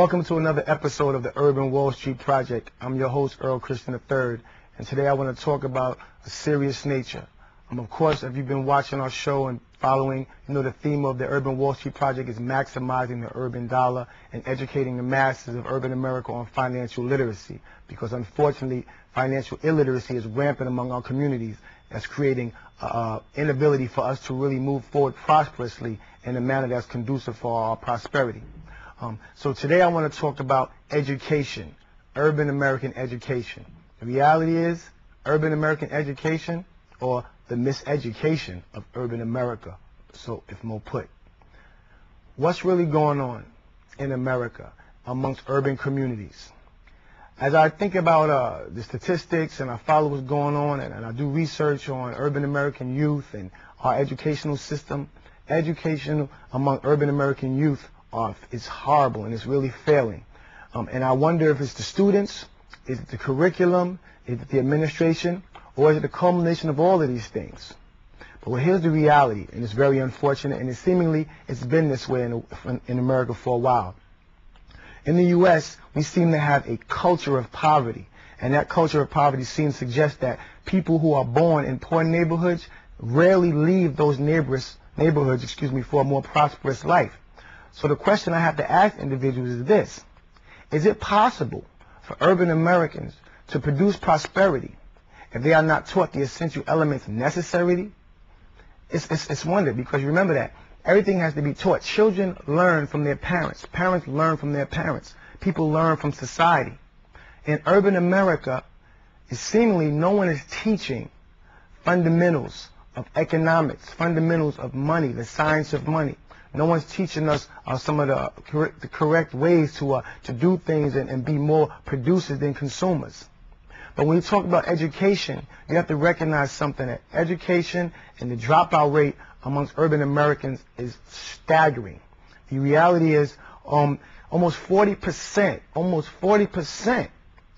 Welcome to another episode of the Urban Wall Street Project. I'm your host, Earl Christian III, and today I want to talk about a serious nature. Um, of course, if you've been watching our show and following, you know the theme of the Urban Wall Street Project is maximizing the urban dollar and educating the masses of urban America on financial literacy. Because unfortunately, financial illiteracy is rampant among our communities. That's creating uh, inability for us to really move forward prosperously in a manner that's conducive for our prosperity. Um, so today I want to talk about education, urban American education. The reality is, urban American education, or the miseducation of urban America, so if more put. What's really going on in America amongst urban communities? As I think about uh, the statistics and I follow what's going on and, and I do research on urban American youth and our educational system, education among urban American youth are, is horrible and it's really failing. Um, and I wonder if it's the students, is it the curriculum, is it the administration, or is it the culmination of all of these things? But well, here's the reality, and it's very unfortunate, and it seemingly it's been this way in, in America for a while. In the U.S., we seem to have a culture of poverty, and that culture of poverty seems to suggest that people who are born in poor neighborhoods rarely leave those neighbors, neighborhoods, excuse me, for a more prosperous life. So the question I have to ask individuals is this. Is it possible for urban Americans to produce prosperity if they are not taught the essential elements necessary? It's, it's, it's wonder because remember that everything has to be taught. Children learn from their parents. Parents learn from their parents. People learn from society. In urban America, seemingly no one is teaching fundamentals of economics, fundamentals of money, the science of money. No one's teaching us uh, some of the correct, the correct ways to uh, to do things and, and be more producers than consumers. But when you talk about education, you have to recognize something that education and the dropout rate amongst urban Americans is staggering. The reality is um, almost 40%, almost 40%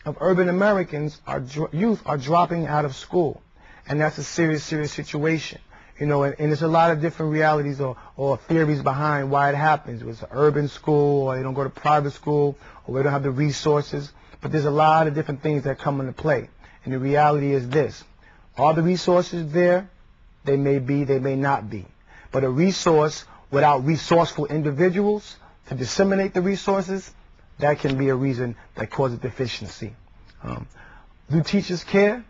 of urban Americans are youth are dropping out of school. And that's a serious, serious situation. You know, and, and there's a lot of different realities or, or theories behind why it happens. It's an urban school, or they don't go to private school, or they don't have the resources. But there's a lot of different things that come into play. And the reality is this. Are the resources there? They may be, they may not be. But a resource without resourceful individuals to disseminate the resources, that can be a reason that causes deficiency. Um, do teachers care?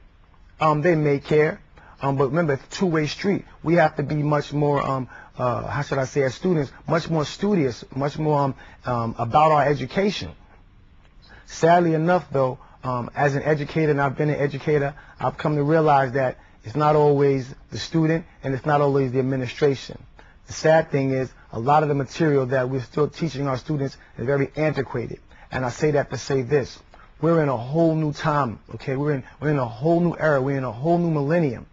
Um, they may care. Um, but remember, it's a two-way street. We have to be much more, um, uh, how should I say, as students, much more studious, much more um, um, about our education. Sadly enough, though, um, as an educator, and I've been an educator, I've come to realize that it's not always the student and it's not always the administration. The sad thing is a lot of the material that we're still teaching our students is very antiquated. And I say that to say this. We're in a whole new time, okay? We're in, we're in a whole new era. We're in a whole new millennium.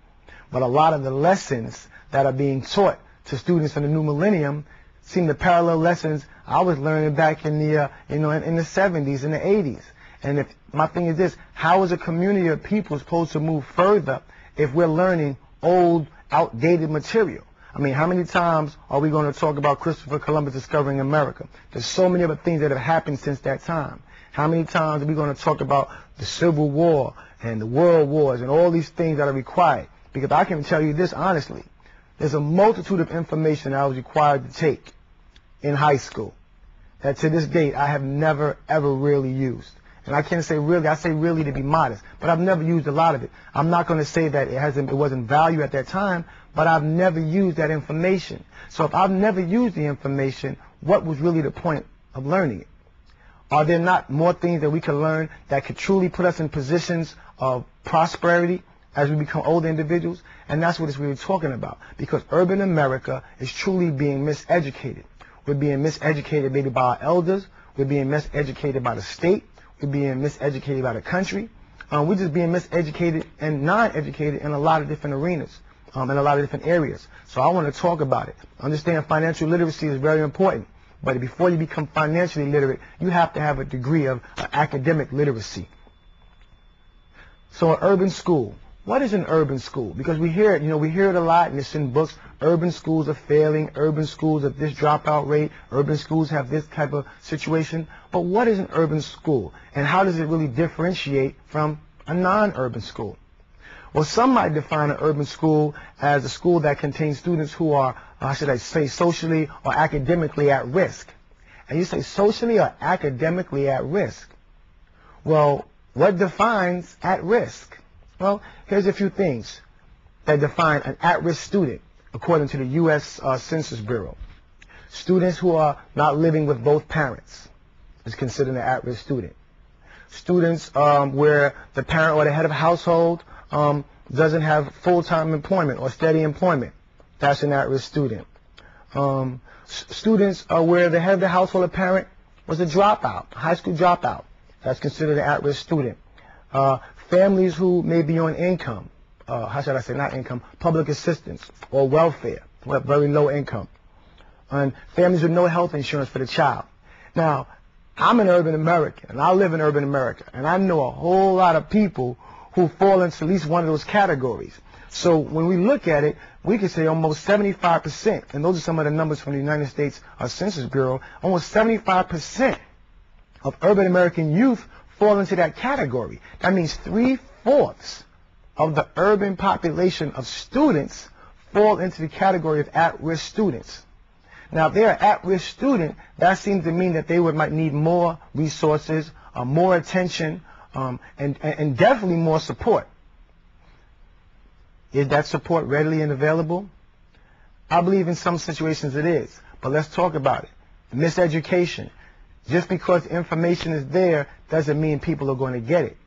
But a lot of the lessons that are being taught to students in the new millennium seem to parallel lessons I was learning back in the, uh, you know, in, in the 70s and the 80s. And if my thing is this, how is a community of people supposed to move further if we're learning old, outdated material? I mean, how many times are we going to talk about Christopher Columbus discovering America? There's so many other things that have happened since that time. How many times are we going to talk about the Civil War and the World Wars and all these things that are required? Because I can tell you this honestly. There's a multitude of information I was required to take in high school that to this date I have never, ever really used. And I can't say really, I say really to be modest, but I've never used a lot of it. I'm not going to say that it hasn't, it wasn't value at that time, but I've never used that information. So if I've never used the information, what was really the point of learning it? Are there not more things that we can learn that could truly put us in positions of prosperity as we become older individuals? And that's what it's really talking about. Because urban America is truly being miseducated. We're being miseducated maybe by our elders. We're being miseducated by the state. We're being miseducated by the country. Um, we're just being miseducated and non-educated in a lot of different arenas, um, in a lot of different areas. So I want to talk about it. Understand financial literacy is very important. But before you become financially literate, you have to have a degree of uh, academic literacy. So an urban school, what is an urban school? Because we hear it, you know, we hear it a lot, and it's in books. Urban schools are failing. Urban schools have this dropout rate. Urban schools have this type of situation. But what is an urban school, and how does it really differentiate from a non-urban school? Well, some might define an urban school as a school that contains students who are, uh, should I say, socially or academically at risk. And you say socially or academically at risk. Well, what defines at risk? Well, here's a few things that define an at-risk student according to the U.S. Uh, Census Bureau. Students who are not living with both parents is considered an at-risk student. Students um, where the parent or the head of household um, doesn't have full-time employment or steady employment, that's an at-risk student. Um, students uh, where the head of the household or parent was a dropout, high school dropout, that's considered an at-risk student. Uh, families who may be on income, uh, how should I say, not income, public assistance or welfare, who have very low income. And families with no health insurance for the child. Now, I'm an urban American, and I live in urban America, and I know a whole lot of people who fall into at least one of those categories. So when we look at it, we can say almost 75%, and those are some of the numbers from the United States Census Bureau, almost 75% of urban American youth fall into that category. That means three-fourths of the urban population of students fall into the category of at-risk students. Now, if they're an at-risk student, that seems to mean that they would might need more resources, uh, more attention, um, and, and definitely more support. Is that support readily and available? I believe in some situations it is, but let's talk about it. Miseducation. Just because information is there doesn't mean people are going to get it.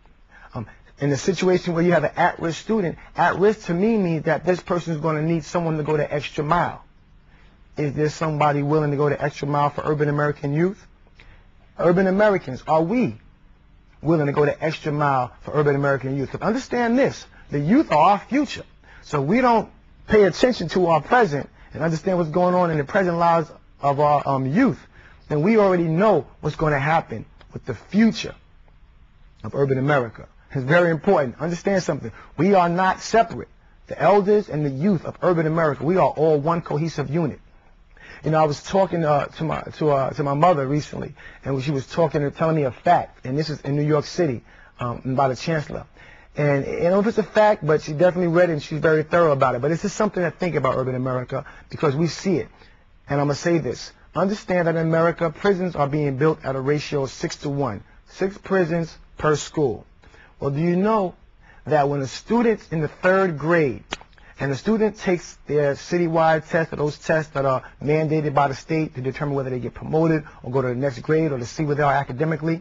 Um, in a situation where you have an at-risk student, at-risk to me means that this person is going to need someone to go the extra mile. Is there somebody willing to go the extra mile for urban American youth? Urban Americans, are we willing to go the extra mile for urban American youth? Understand this, the youth are our future. So we don't pay attention to our present and understand what's going on in the present lives of our um, youth, then we already know what's going to happen with the future of urban America. It's very important. Understand something. We are not separate. The elders and the youth of urban America, we are all one cohesive unit. You know, I was talking uh, to my to uh, to my mother recently, and she was talking and telling me a fact, and this is in New York City, um, by the chancellor. And you know if it's a fact, but she definitely read it and she's very thorough about it. But it's just something to think about urban America because we see it. And I'm gonna say this: understand that in America, prisons are being built at a ratio of six to one, six prisons per school. Well, do you know that when a student's in the third grade and the student takes their citywide test or those tests that are mandated by the state to determine whether they get promoted or go to the next grade or to see where they are academically,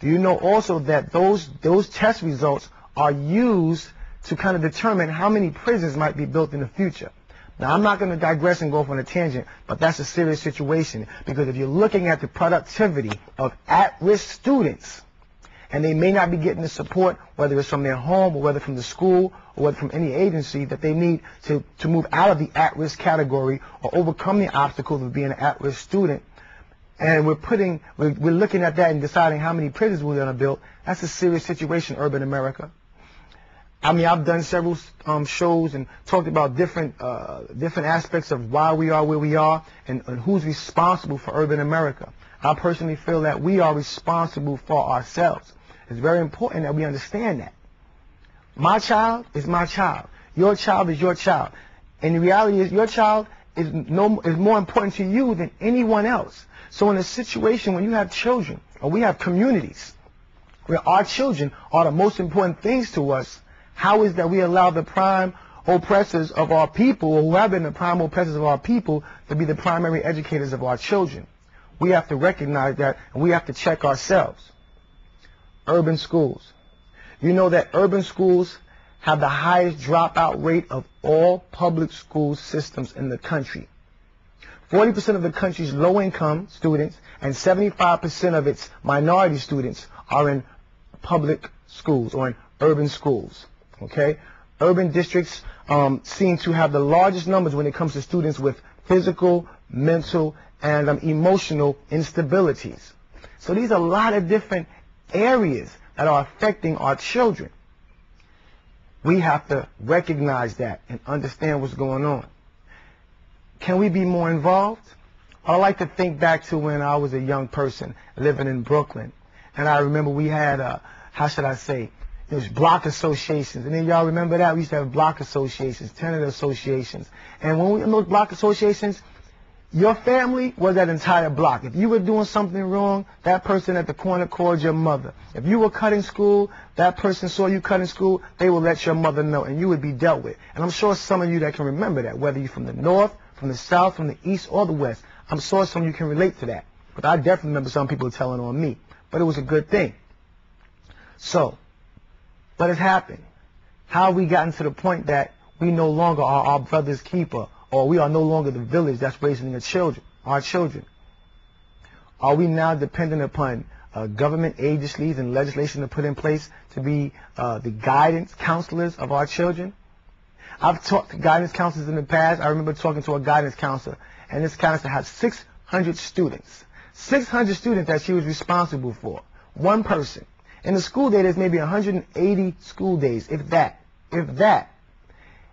do you know also that those those test results are used to kind of determine how many prisons might be built in the future. Now, I'm not going to digress and go off on a tangent, but that's a serious situation because if you're looking at the productivity of at-risk students, and they may not be getting the support, whether it's from their home or whether from the school or whether from any agency that they need to, to move out of the at-risk category or overcome the obstacles of being an at-risk student. And we're putting, we're, we're looking at that and deciding how many prisons we're going to build. That's a serious situation, urban America. I mean, I've done several um, shows and talked about different uh, different aspects of why we are where we are and, and, who's responsible for urban America. I personally feel that we are responsible for ourselves. It's very important that we understand that. My child is my child. Your child is your child. And the reality is your child is, no, is more important to you than anyone else. So in a situation when you have children or we have communities where our children are the most important things to us, how is that we allow the prime oppressors of our people, or who have been the prime oppressors of our people, to be the primary educators of our children? We have to recognize that, and we have to check ourselves. Urban schools. You know that urban schools have the highest dropout rate of all public school systems in the country. 40% of the country's low-income students and 75% of its minority students are in public schools or in urban schools. Okay, urban districts um, seem to have the largest numbers when it comes to students with physical, mental, and um, emotional instabilities. So these are a lot of different areas that are affecting our children. We have to recognize that and understand what's going on. Can we be more involved? I like to think back to when I was a young person living in Brooklyn. And I remember we had, uh, how should I say, was block associations. And then y'all remember that? We used to have block associations, tenant associations. And when we in those block associations, your family was that entire block. If you were doing something wrong, that person at the corner called your mother. If you were cutting school, that person saw you cutting school, they would let your mother know, and you would be dealt with. And I'm sure some of you that can remember that, whether you're from the north, from the south, from the east, or the west, I'm sure some of you can relate to that. But I definitely remember some people telling on me. But it was a good thing. So, what has happened? How have we gotten to the point that we no longer are our brother's keeper or we are no longer the village that's raising our children, our children? Are we now dependent upon uh, government agencies and legislation to put in place to be uh, the guidance counselors of our children? I've talked to guidance counselors in the past. I remember talking to a guidance counselor, and this counselor had 600 students. 600 students that she was responsible for. One person. In the school day, there's maybe 180 school days, if that. If that.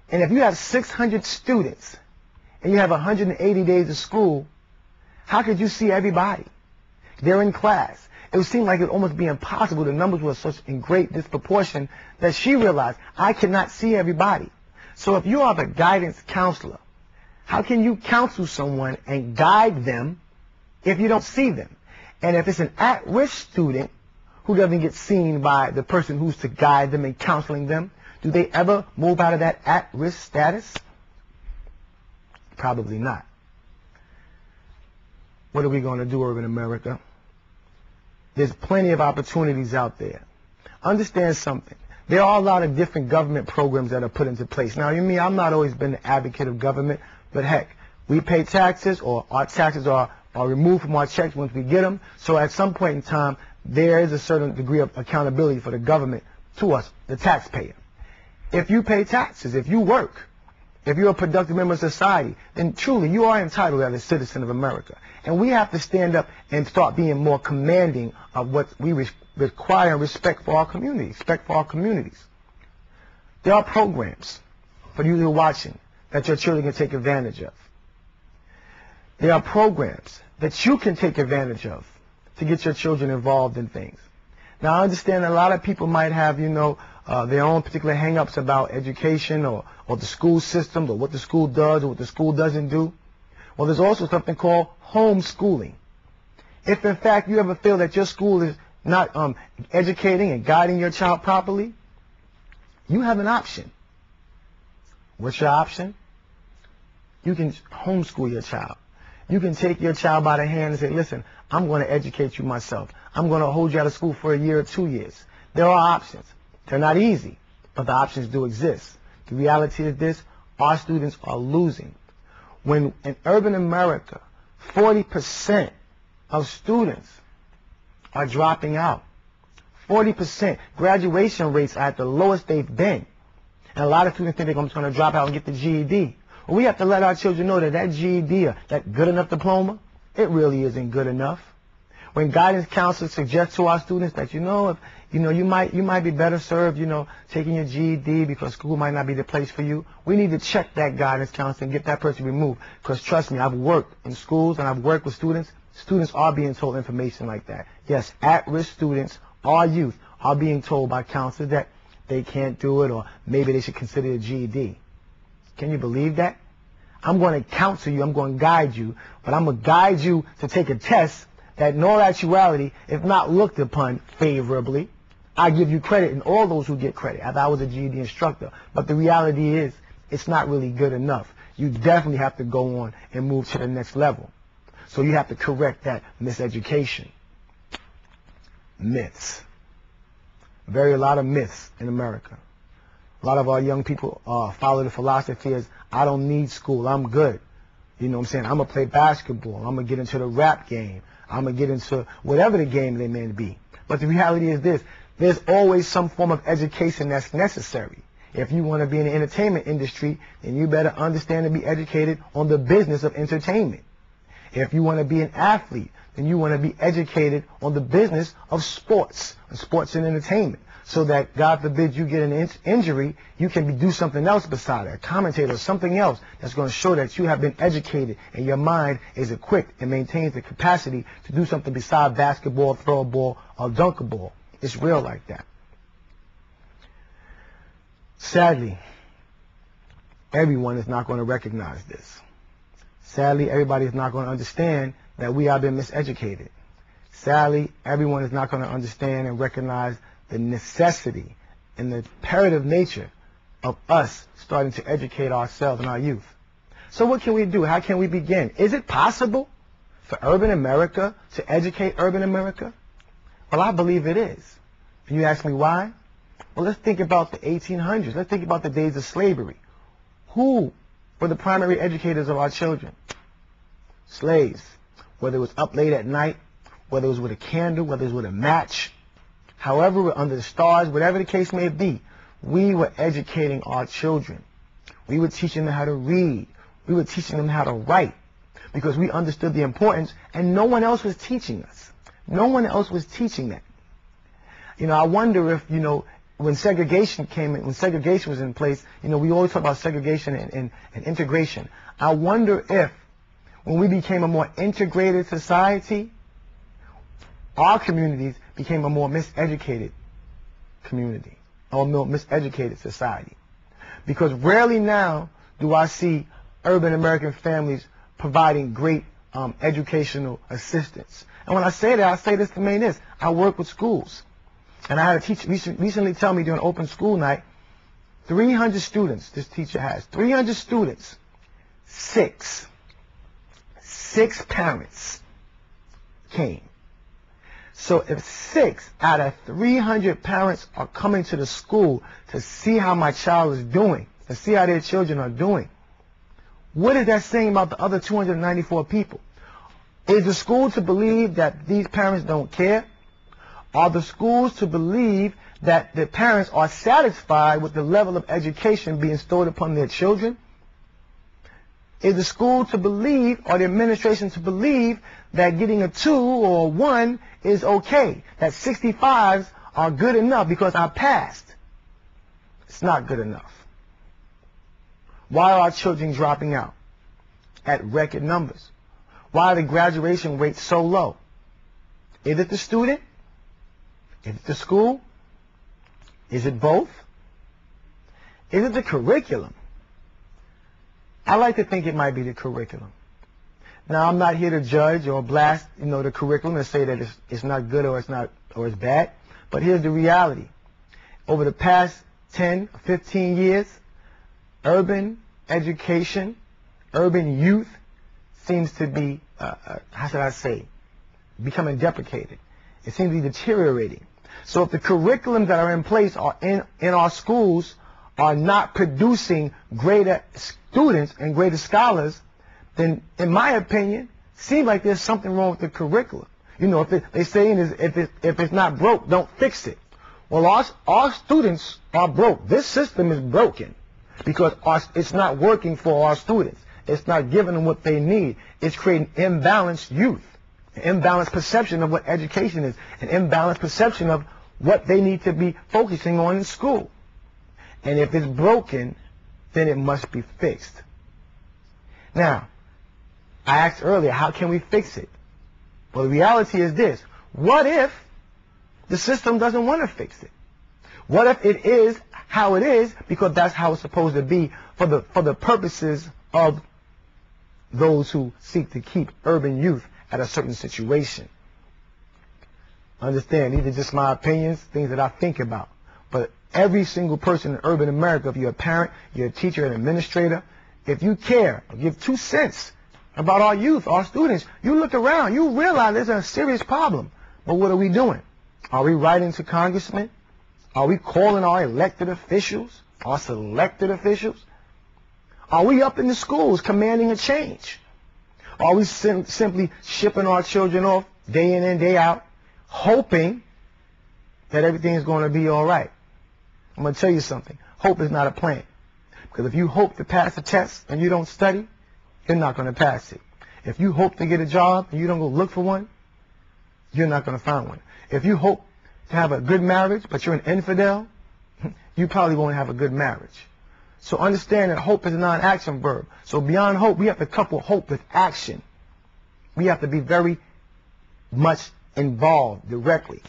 And if you have 600 students, and you have 180 days of school, how could you see everybody? They're in class. It would seem like it would almost be impossible. The numbers were such in great disproportion that she realized, I cannot see everybody. So if you are the guidance counselor, how can you counsel someone and guide them if you don't see them? And if it's an at-risk student who doesn't get seen by the person who's to guide them and counseling them, do they ever move out of that at-risk status? Probably not. What are we going to do, urban America? There's plenty of opportunities out there. Understand something. There are a lot of different government programs that are put into place. Now, you mean I'm not always been an advocate of government, but heck, we pay taxes or our taxes are, are removed from our checks once we get them. So at some point in time, there is a certain degree of accountability for the government to us, the taxpayer. If you pay taxes, if you work, if you're a productive member of society, then truly you are entitled as a citizen of America. And we have to stand up and start being more commanding of what we re require and respect for our community, respect for our communities. There are programs for you who are watching that your children can take advantage of. There are programs that you can take advantage of to get your children involved in things. Now, I understand a lot of people might have, you know, uh, their own particular hang-ups about education or, or the school system or what the school does or what the school doesn't do. Well, there's also something called homeschooling. If, in fact, you ever feel that your school is not um, educating and guiding your child properly, you have an option. What's your option? You can homeschool your child. You can take your child by the hand and say, listen, I'm going to educate you myself. I'm going to hold you out of school for a year or two years. There are options. They're not easy, but the options do exist. The reality is this, our students are losing. When in urban America, 40% of students are dropping out. 40%. Graduation rates are at the lowest they've been. And a lot of students think they're just going to drop out and get the GED. We have to let our children know that that GED, uh, that good enough diploma, it really isn't good enough. When guidance counselors suggest to our students that, you know, if, you know, you might, you might be better served, you know, taking your GED because school might not be the place for you. We need to check that guidance counselor and get that person removed. Because trust me, I've worked in schools and I've worked with students. Students are being told information like that. Yes, at-risk students, our youth, are being told by counselors that they can't do it or maybe they should consider a GED. Can you believe that? I'm going to counsel you, I'm going to guide you, but I'm going to guide you to take a test that in all actuality, if not looked upon favorably, I give you credit and all those who get credit, I was a GED instructor. But the reality is, it's not really good enough. You definitely have to go on and move to the next level. So you have to correct that miseducation. Myths. Very a lot of myths in America. A lot of our young people uh, follow the philosophy as, I don't need school, I'm good. You know what I'm saying? I'm going to play basketball. I'm going to get into the rap game. I'm going to get into whatever the game they may be. But the reality is this. There's always some form of education that's necessary. If you want to be in the entertainment industry, then you better understand and be educated on the business of entertainment. If you want to be an athlete, then you want to be educated on the business of sports, sports and entertainment. So that, God forbid, you get an in- injury, you can do something else beside it, a commentator or something else that's going to show that you have been educated and your mind is equipped and maintains the capacity to do something beside basketball, throw a ball, or dunk a ball. It's real like that. Sadly, everyone is not going to recognize this. Sadly, everybody is not going to understand that we have been miseducated. Sadly, everyone is not going to understand and recognize the necessity and the imperative nature of us starting to educate ourselves and our youth. So what can we do? How can we begin? Is it possible for urban America to educate urban America? Well, I believe it is. And you ask me why? Well, let's think about the 1800s. Let's think about the days of slavery. Who were the primary educators of our children? Slaves. Whether it was up late at night, whether it was with a candle, whether it was with a match, however, under the stars, whatever the case may be, we were educating our children. We were teaching them how to read. We were teaching them how to write because we understood the importance and no one else was teaching us. No one else was teaching that. You know, I wonder if, you know, when segregation came in, when segregation was in place, you know, we always talk about segregation and, and, and integration. I wonder if when we became a more integrated society, our communities became a more miseducated community or more miseducated society. Because rarely now do I see urban American families providing great um, educational assistance. And when I say that, I say this to mean this. I work with schools. And I had a teacher recently tell me during open school night, 300 students this teacher has. 300 students. Six. Six parents came. So if six out of 300 parents are coming to the school to see how my child is doing, to see how their children are doing, what is that saying about the other 294 people? Is the school to believe that these parents don't care? Are the schools to believe that the parents are satisfied with the level of education being stored upon their children? Is the school to believe, or the administration to believe, that getting a 2 or a 1 is okay? That 65s are good enough because I passed? It's not good enough. Why are our children dropping out at record numbers? Why are the graduation rates so low? Is it the student? Is it the school? Is it both? Is it the curriculum? I like to think it might be the curriculum. Now, I'm not here to judge or blast, you know, the curriculum and say that it's, it's not good or it's not or it's bad. But here's the reality. Over the past 10, 15 years, urban education, urban youth seems to be, uh, uh, how should I say, becoming deprecated. It seems to be deteriorating. So if the curriculums that are in place are in, in our schools are not producing greater students and greater scholars, then in my opinion, seems like there's something wrong with the curriculum. You know, if it, they say if it, if it's not broke, don't fix it. Well, our, our students are broke. This system is broken because our, it's not working for our students. It's not giving them what they need. It's creating imbalanced youth, an imbalanced perception of what education is, an imbalanced perception of what they need to be focusing on in school. And if it's broken, then it must be fixed. Now, I asked earlier, how can we fix it? Well, the reality is this. What if the system doesn't want to fix it? What if it is how it is because that's how it's supposed to be for the, for the purposes of those who seek to keep urban youth at a certain situation? Understand, these are just my opinions, things that I think about. Every single person in urban America, if you're a parent, you're a teacher, an administrator, if you care, give two cents about our youth, our students, you look around, you realize there's a serious problem. But what are we doing? Are we writing to congressmen? Are we calling our elected officials, our selected officials? Are we up in the schools commanding a change? Are we sim simply shipping our children off day in and day out hoping that everything is going to be all right. I'm going to tell you something. Hope is not a plan. Because if you hope to pass a test and you don't study, you're not going to pass it. If you hope to get a job and you don't go look for one, you're not going to find one. If you hope to have a good marriage, but you're an infidel, you probably won't have a good marriage. So understand that hope is a non-action verb. So beyond hope, we have to couple hope with action. We have to be very much involved directly.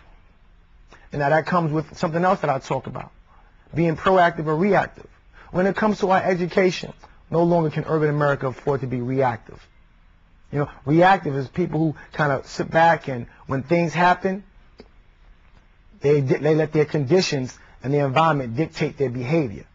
And now that comes with something else that I talk about, being proactive or reactive. When it comes to our education, no longer can urban America afford to be reactive. You know, reactive is people who kind of sit back and when things happen, they, they let their conditions and their environment dictate their behavior.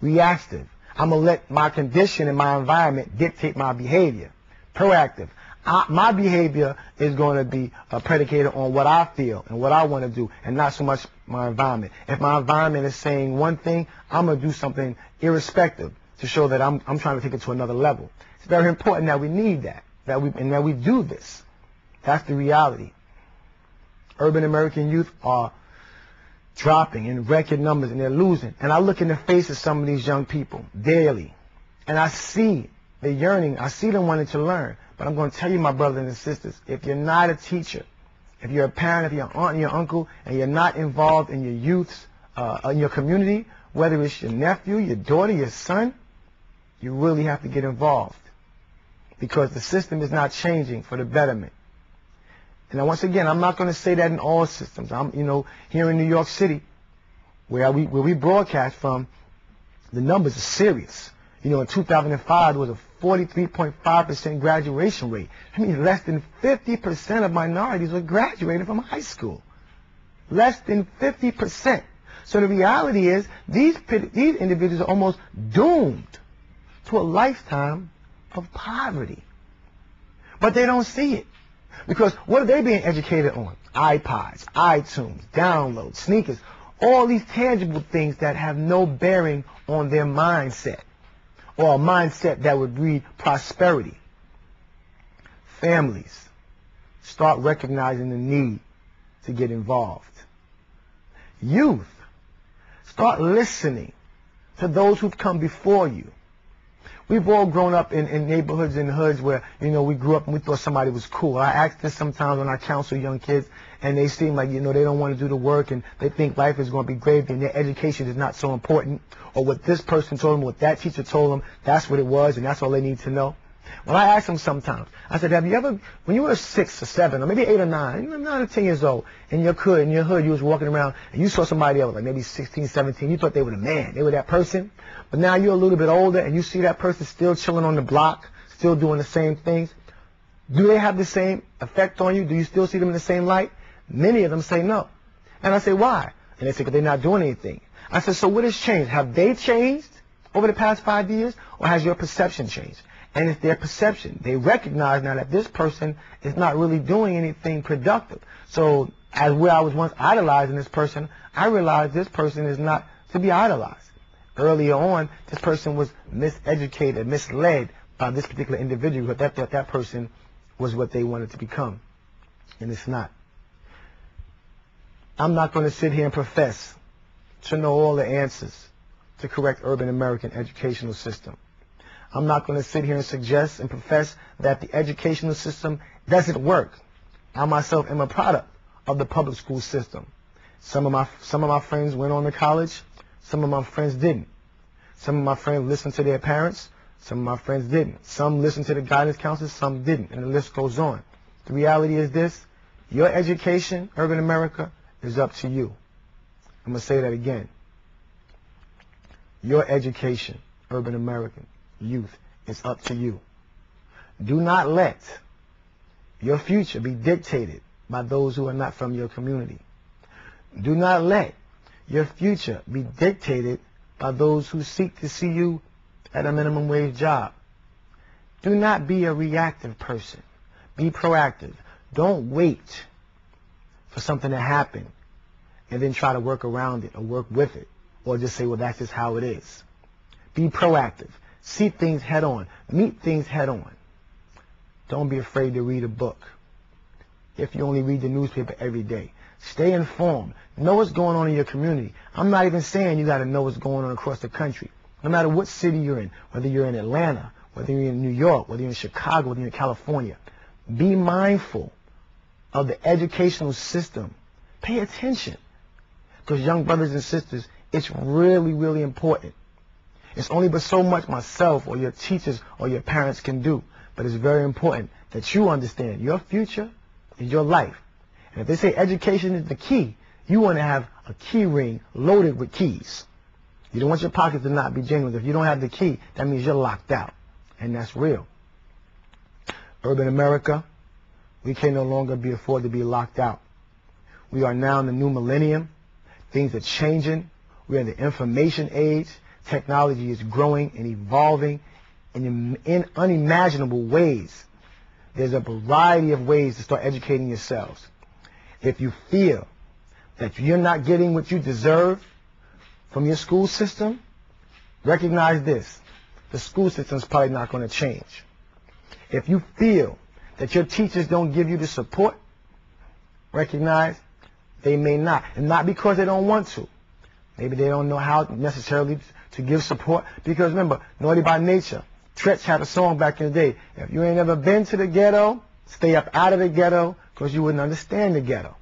Reactive, I'm going to let my condition and my environment dictate my behavior. Proactive, I, my behavior is going to be uh, predicated on what I feel and what I want to do and not so much my environment. If my environment is saying one thing, I'm going to do something irrespective to show that I'm, I'm trying to take it to another level. It's very important that we need that, that we, and that we do this. That's the reality. Urban American youth are dropping in record numbers and they're losing. And I look in the face of some of these young people daily and I see the yearning. I see them wanting to learn. But I'm going to tell you, my brothers and sisters, if you're not a teacher, if you're a parent, if you're an aunt and your uncle, and you're not involved in your youths, uh, in your community, whether it's your nephew, your daughter, your son, you really have to get involved because the system is not changing for the betterment. And once again, I'm not going to say that in all systems. I'm, you know, here in New York City, where we where we broadcast from, the numbers are serious. You know, in 2005, there was a 43.5% graduation rate. I mean, less than 50% of minorities were graduating from high school. Less than 50%. So the reality is, these, these individuals are almost doomed to a lifetime of poverty. But they don't see it. Because what are they being educated on? iPods, iTunes, downloads, sneakers, all these tangible things that have no bearing on their mindset or a mindset that would breed prosperity. Families, start recognizing the need to get involved. Youth, start listening to those who've come before you. We've all grown up in, in neighborhoods and hoods where, you know, we grew up and we thought somebody was cool. I ask this sometimes when I counsel young kids and they seem like, you know, they don't want to do the work and they think life is going to be great and their education is not so important. Or what this person told them, what that teacher told them, that's what it was and that's all they need to know. Well, I ask them sometimes, I said, have you ever, when you were six or seven or maybe eight or nine, nine or ten years old, in your hood, in your hood, you was walking around and you saw somebody else, like maybe 16, 17, you thought they were the man, they were that person. But now you're a little bit older and you see that person still chilling on the block, still doing the same things. Do they have the same effect on you? Do you still see them in the same light? Many of them say no. And I say, why? And they say, because they're not doing anything. I said, so what has changed? Have they changed over the past five years? Or has your perception changed? And it's their perception. They recognize now that this person is not really doing anything productive. So as where I was once idolizing this person, I realized this person is not to be idolized. Earlier on, this person was miseducated, misled by this particular individual because they thought that person was what they wanted to become. And it's not. I'm not going to sit here and profess to know all the answers to correct urban American educational system. I'm not going to sit here and suggest and profess that the educational system doesn't work. I myself am a product of the public school system. Some of my some of my friends went on to college, some of my friends didn't. Some of my friends listened to their parents, some of my friends didn't. Some listened to the guidance counselors, some didn't, and the list goes on. The reality is this, your education, urban America, is up to you. I'm going to say that again. Your education, urban American, youth, is up to you. Do not let your future be dictated by those who are not from your community. Do not let your future be dictated by those who seek to see you at a minimum wage job. Do not be a reactive person. Be proactive. Don't wait for something to happen and then try to work around it or work with it or just say, well, that's just how it is. Be proactive. See things head on. Meet things head on. Don't be afraid to read a book. If you only read the newspaper every day. Stay informed. Know what's going on in your community. I'm not even saying you got to know what's going on across the country. No matter what city you're in, whether you're in Atlanta, whether you're in New York, whether you're in Chicago, whether you're in California, be mindful of the educational system Pay attention. Because young brothers and sisters, it's really, really important. It's only but so much myself or your teachers or your parents can do. But it's very important that you understand your future is your life. And if they say education is the key, you want to have a key ring loaded with keys. You don't want your pockets to not be jingling. If you don't have the key, that means you're locked out. And that's real. Urban America, we can no longer be afford to be locked out. We are now in the new millennium. Things are changing. We're in the information age. Technology is growing and evolving in, in unimaginable ways. There's a variety of ways to start educating yourselves. If you feel that you're not getting what you deserve from your school system, recognize this. The school system is probably not going to change. If you feel that your teachers don't give you the support, recognize they may not. And not because they don't want to. Maybe they don't know how necessarily to give support. Because remember, naughty by nature. Treach had a song back in the day. If you ain't ever been to the ghetto, stay up out of the ghetto because you wouldn't understand the ghetto.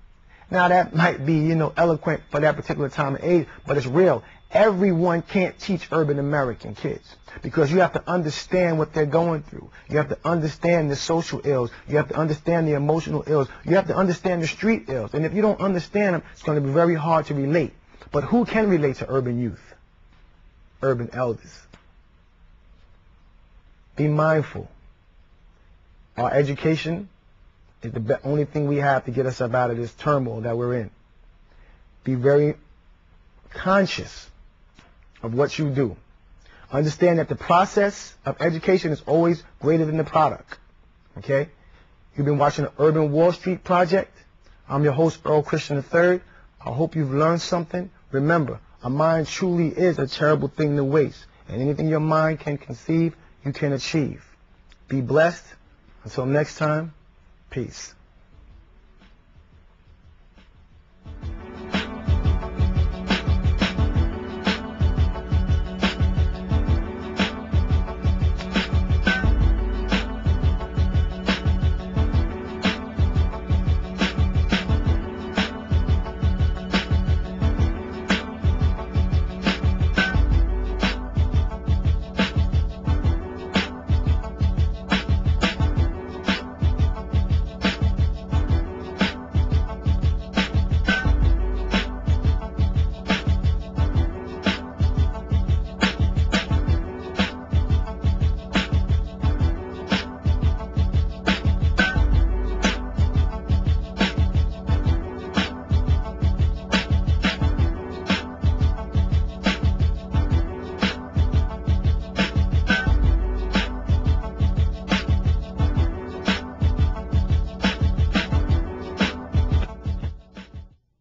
Now that might be, you know, eloquent for that particular time and age, but it's real. Everyone can't teach urban American kids because you have to understand what they're going through. You have to understand the social ills. You have to understand the emotional ills. You have to understand the street ills. And if you don't understand them, it's going to be very hard to relate. But who can relate to urban youth? Urban elders. Be mindful. Our education is the only thing we have to get us up out of this turmoil that we're in. Be very conscious of what you do. Understand that the process of education is always greater than the product. Okay? You've been watching the Urban Wall Street Project. I'm your host, Earl Christian III. I hope you've learned something. Remember, a mind truly is a terrible thing to waste. And anything your mind can conceive, you can achieve. Be blessed. Until next time, peace.